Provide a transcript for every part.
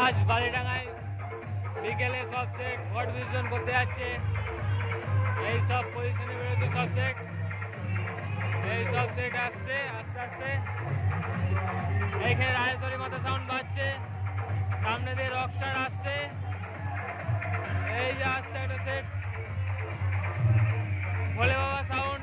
আজ বালিডাঙ্গায় বিকেলে সব সেট ভোট বিসর্জন করতে যাচ্ছে। এই সব পজিশনে বেরোচ্ছে সব সেট এই সব সেট আসছে, আস্তে আস্তে। এইখানে রাজেশ্বরী মাথা সাউন্ড বাজছে। সামনে দিয়ে রকস্টার আসছে। এই যে আসছে একটা set Bhole Baba sound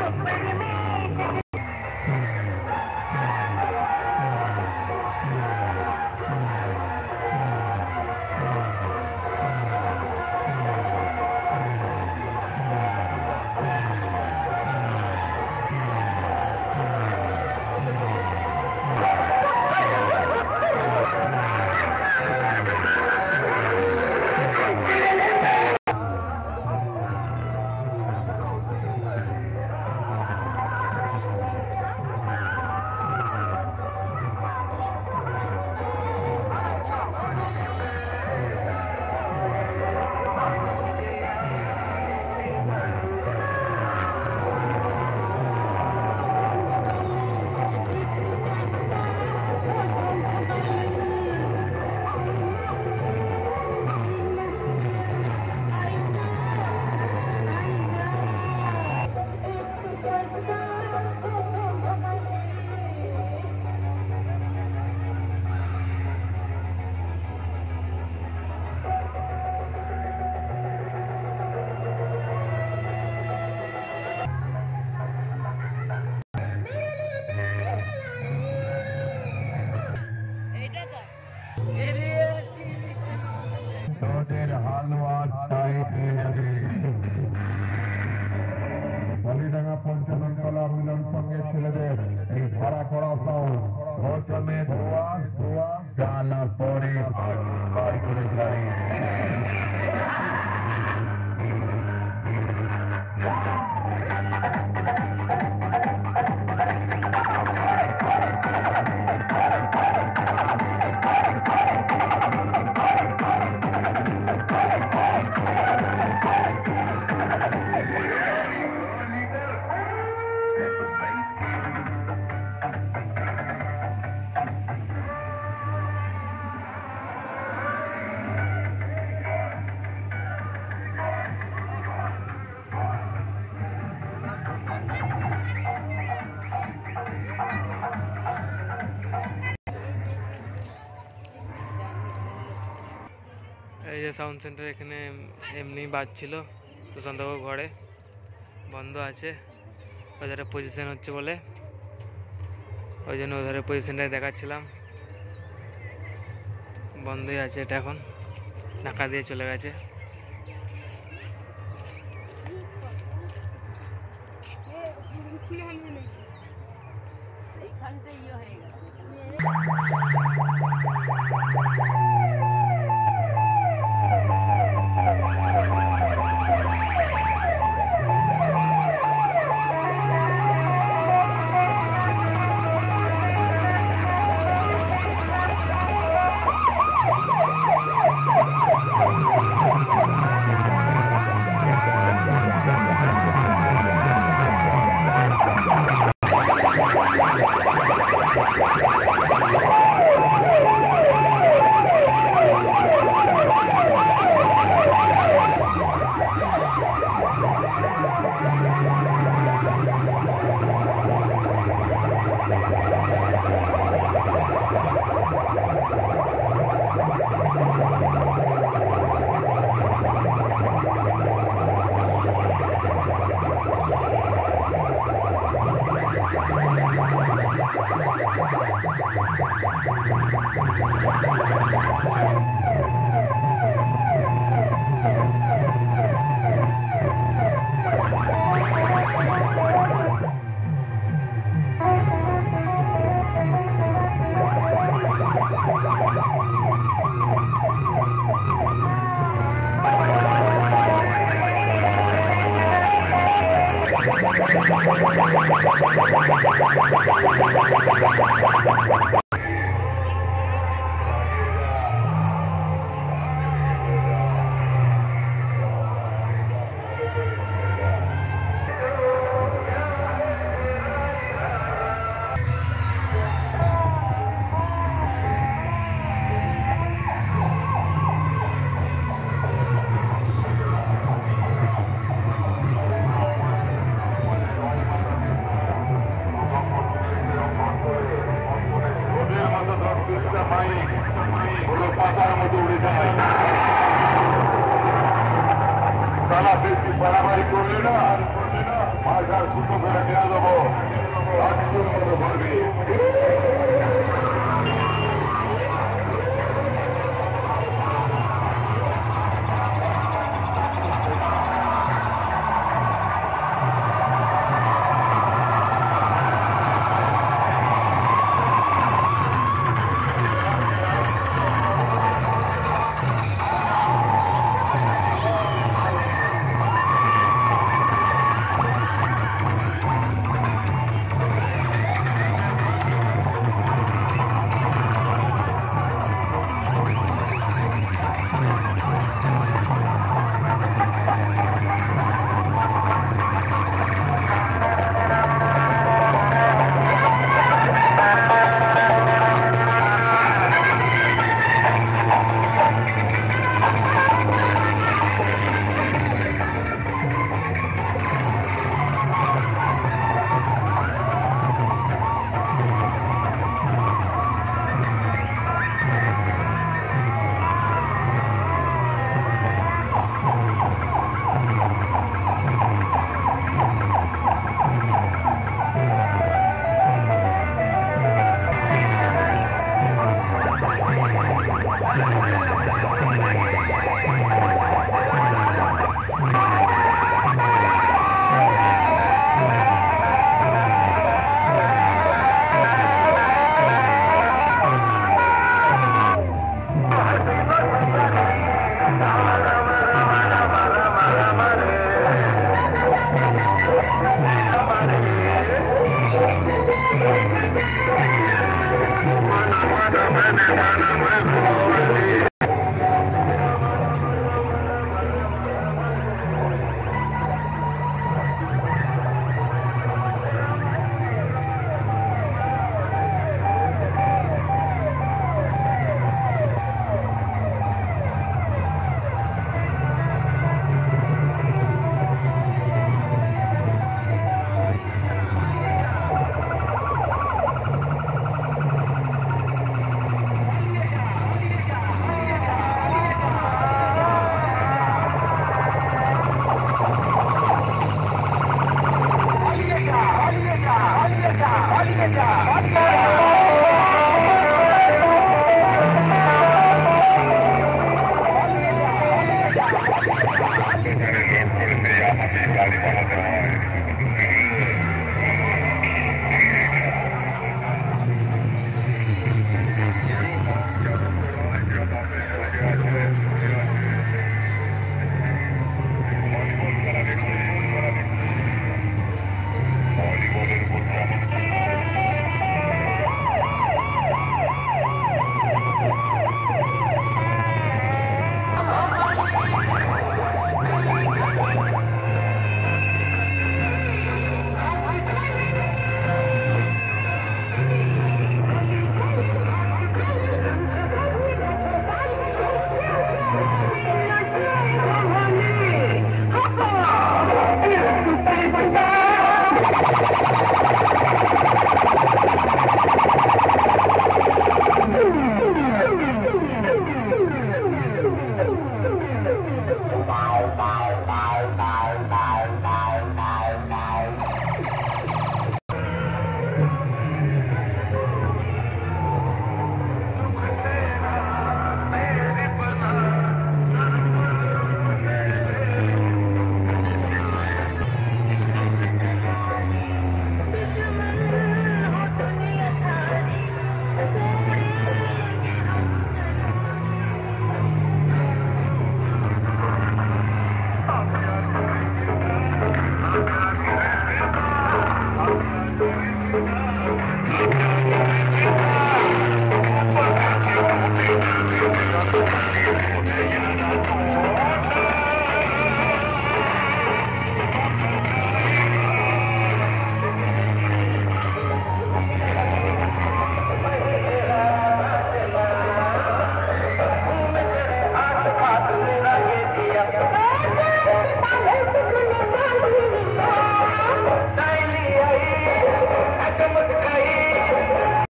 Look, baby, me. توهان پوءِ سي sound centre এখানে এমনি বাজছিল, প্রশান্তবাবু ঘরে, বন্ধ আছে ওধারে পজিশন হচ্ছে বলে, ওই জন্য ওধারে পজিশনটাই দেখাচ্ছিলাম। বন্ধই আছে এটা এখন ঢাকা দিয়ে চলে গেছে। ইয়ে হয়ে গেল।